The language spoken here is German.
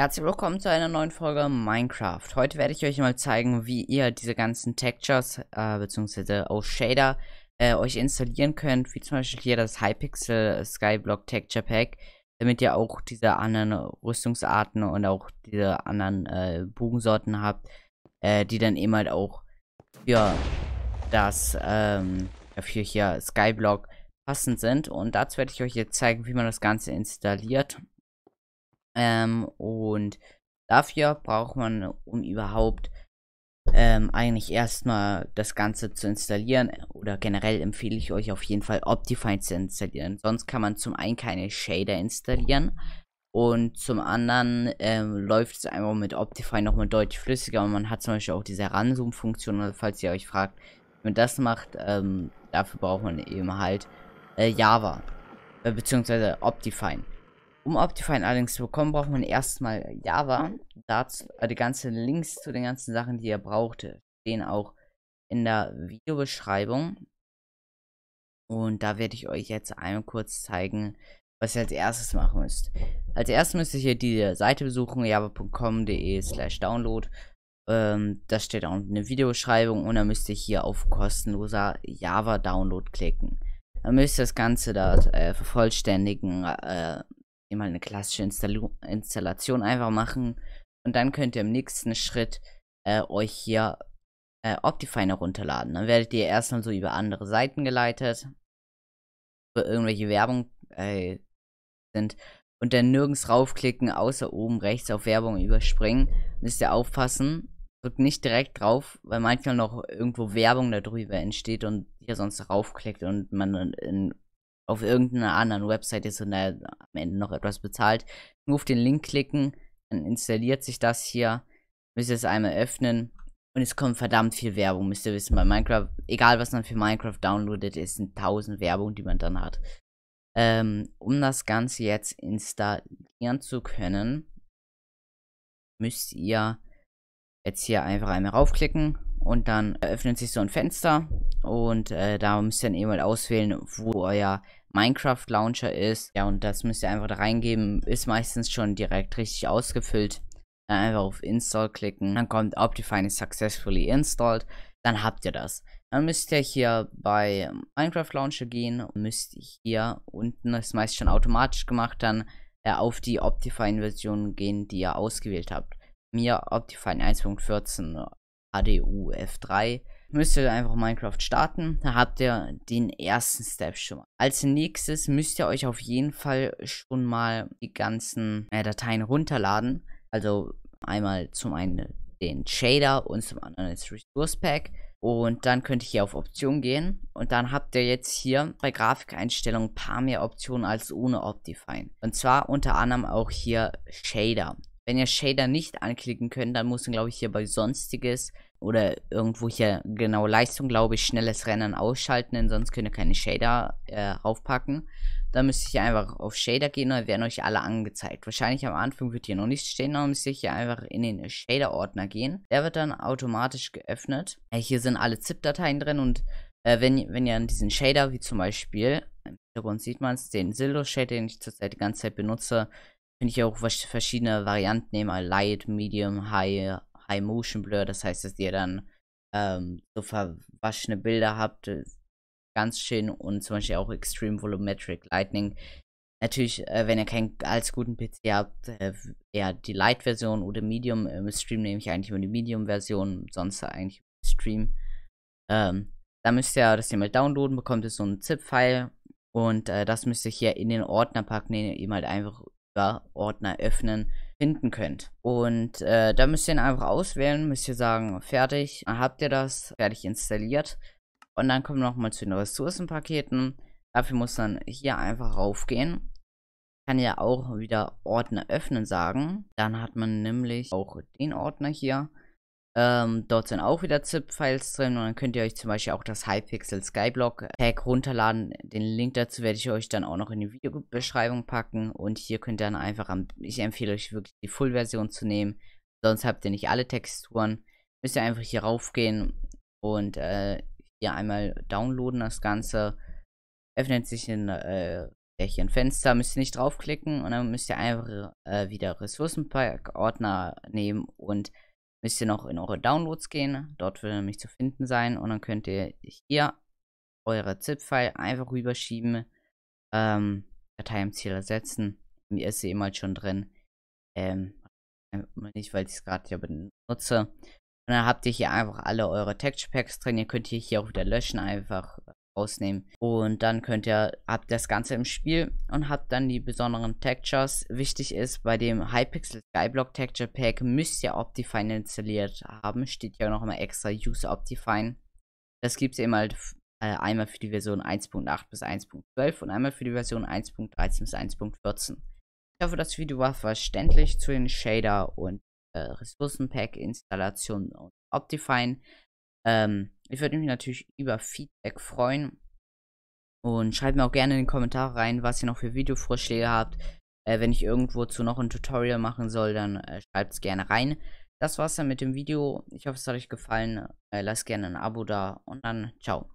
Herzlich willkommen zu einer neuen Folge Minecraft. Heute werde ich euch mal zeigen, wie ihr diese ganzen Textures äh, bzw. auch Shader äh, euch installieren könnt, wie zum Beispiel hier das Hypixel Skyblock Texture Pack, damit ihr auch diese anderen Rüstungsarten und auch diese anderen äh, Bogensorten habt, äh, die dann eben halt auch für das ähm, für hier Skyblock passend sind. Und dazu werde ich euch jetzt zeigen, wie man das Ganze installiert. Ähm, und dafür braucht man, um überhaupt ähm, eigentlich erstmal das Ganze zu installieren, oder generell empfehle ich euch auf jeden Fall Optifine zu installieren. Sonst kann man zum einen keine Shader installieren und zum anderen ähm, läuft es einfach mit Optifine nochmal deutlich flüssiger und man hat zum Beispiel auch diese Ranzoom-Funktion, also falls ihr euch fragt, wie man das macht, ähm, dafür braucht man eben halt äh, Java, äh, beziehungsweise Optifine. Um Optifine allerdings zu bekommen, braucht man erstmal Java. Dazu äh, die ganzen Links zu den ganzen Sachen, die ihr braucht, stehen auch in der Videobeschreibung. Und da werde ich euch jetzt einmal kurz zeigen, was ihr als erstes machen müsst. Als erstes müsst ihr hier die Seite besuchen, java.com.de slash download. Ähm, das steht auch in der Videobeschreibung und dann müsst ihr hier auf kostenloser Java Download klicken. Dann müsst ihr das Ganze da äh, vervollständigen, äh, mal eine klassische Install Installation einfach machen. Und dann könnt ihr im nächsten Schritt äh, euch hier äh, Optifine herunterladen. Dann werdet ihr erstmal so über andere Seiten geleitet, wo irgendwelche Werbung äh, sind. Und dann nirgends raufklicken, außer oben rechts auf Werbung überspringen. Müsst ihr aufpassen. Drückt nicht direkt drauf, weil manchmal noch irgendwo Werbung darüber entsteht und ihr sonst raufklickt und man in auf irgendeiner anderen Website ist und er am Ende noch etwas bezahlt. Nur auf den Link klicken, dann installiert sich das hier. Müsst ihr es einmal öffnen und es kommt verdammt viel Werbung, müsst ihr wissen, bei Minecraft, egal was man für Minecraft downloadet, es sind tausend Werbung, die man dann hat. Ähm, um das Ganze jetzt installieren zu können, müsst ihr jetzt hier einfach einmal raufklicken und dann öffnet sich so ein Fenster und äh, da müsst ihr dann eben mal auswählen, wo euer Minecraft Launcher ist. Ja, und das müsst ihr einfach da reingeben. Ist meistens schon direkt richtig ausgefüllt. Dann einfach auf Install klicken. Dann kommt Optifine is successfully installed. Dann habt ihr das. Dann müsst ihr hier bei Minecraft Launcher gehen und müsst hier unten, das ist meist schon automatisch gemacht, dann äh, auf die Optifine Version gehen, die ihr ausgewählt habt. Mir Optifine 1.14 HDU F3 müsst ihr einfach Minecraft starten. Da habt ihr den ersten Step schon mal. Als nächstes müsst ihr euch auf jeden Fall schon mal die ganzen äh, Dateien runterladen. Also einmal zum einen den Shader und zum anderen das Resource Pack. Und dann könnt ihr hier auf Optionen gehen. Und dann habt ihr jetzt hier bei Grafikeinstellungen ein paar mehr Optionen als ohne Optifine. Und zwar unter anderem auch hier Shader. Wenn ihr Shader nicht anklicken könnt, dann muss man glaube ich hier bei Sonstiges oder irgendwo hier genau Leistung, glaube ich, schnelles Rennen ausschalten, denn sonst könnt ihr keine Shader äh, aufpacken. Dann müsst ihr einfach auf Shader gehen und werden euch alle angezeigt. Wahrscheinlich am Anfang wird hier noch nichts stehen, dann müsst ihr hier einfach in den Shader-Ordner gehen. Der wird dann automatisch geöffnet. Äh, hier sind alle ZIP-Dateien drin und äh, wenn, wenn ihr an diesen Shader, wie zum Beispiel, im Hintergrund sieht man es, den Sildo-Shader, den ich zurzeit die ganze Zeit benutze, finde ich auch verschiedene Varianten nehmen, Light, Medium, High, High Motion Blur, das heißt, dass ihr dann ähm, so verwaschene Bilder habt, äh, ganz schön und zum Beispiel auch Extreme Volumetric Lightning. Natürlich, äh, wenn ihr keinen allzu guten PC habt, äh, eher die Light-Version oder Medium. Im Stream nehme ich eigentlich immer die Medium-Version, sonst eigentlich Stream. Ähm, da müsst ihr das hier mal downloaden, bekommt ihr so ein ZIP-File und äh, das müsst ihr hier in den Ordner packen, den ihr eben halt einfach Ordner öffnen finden könnt. Und äh, da müsst ihr ihn einfach auswählen, müsst ihr sagen, fertig, dann habt ihr das fertig installiert. Und dann kommen wir nochmal zu den Ressourcenpaketen. Dafür muss dann hier einfach raufgehen. Kann ja auch wieder Ordner öffnen sagen. Dann hat man nämlich auch den Ordner hier. Ähm, dort sind auch wieder ZIP-Files drin und dann könnt ihr euch zum Beispiel auch das Hypixel Skyblock Tag runterladen. Den Link dazu werde ich euch dann auch noch in die Videobeschreibung packen und hier könnt ihr dann einfach, am, ich empfehle euch wirklich die Full-Version zu nehmen, sonst habt ihr nicht alle Texturen. Müsst ihr einfach hier raufgehen und äh, hier einmal downloaden das Ganze. Öffnet sich in äh, hier ein Fenster, müsst ihr nicht draufklicken und dann müsst ihr einfach äh, wieder Ressourcenpack-Ordner nehmen und müsst ihr noch in eure Downloads gehen. Dort wird nämlich zu finden sein und dann könnt ihr hier eure ZIP-File einfach rüberschieben, ähm, Datei im Ziel ersetzen. Mir ist sie eben halt schon drin. Ähm, nicht, weil ich es gerade ja benutze. Und dann habt ihr hier einfach alle eure Texture Packs drin. Ihr könnt hier, hier auch wieder löschen, einfach rausnehmen. Und dann könnt ihr, habt das Ganze im Spiel und habt dann die besonderen Textures. Wichtig ist, bei dem Hypixel Skyblock Texture Pack müsst ihr Optifine installiert haben. Steht ja noch immer extra Use Optifine. Das gibt es eben halt äh, einmal für die Version 1.8 bis 1.12 und einmal für die Version 1.13 bis 1.14. Ich hoffe, das Video war verständlich zu den Shader und äh, Ressourcenpack-Installation und Optifine. Ähm, ich würde mich natürlich über Feedback freuen. Und schreibt mir auch gerne in den Kommentare rein, was ihr noch für Videovorschläge habt. Äh, wenn ich irgendwo zu noch ein Tutorial machen soll, dann äh, schreibt es gerne rein. Das war's dann mit dem Video. Ich hoffe, es hat euch gefallen. Äh, lasst gerne ein Abo da und dann ciao.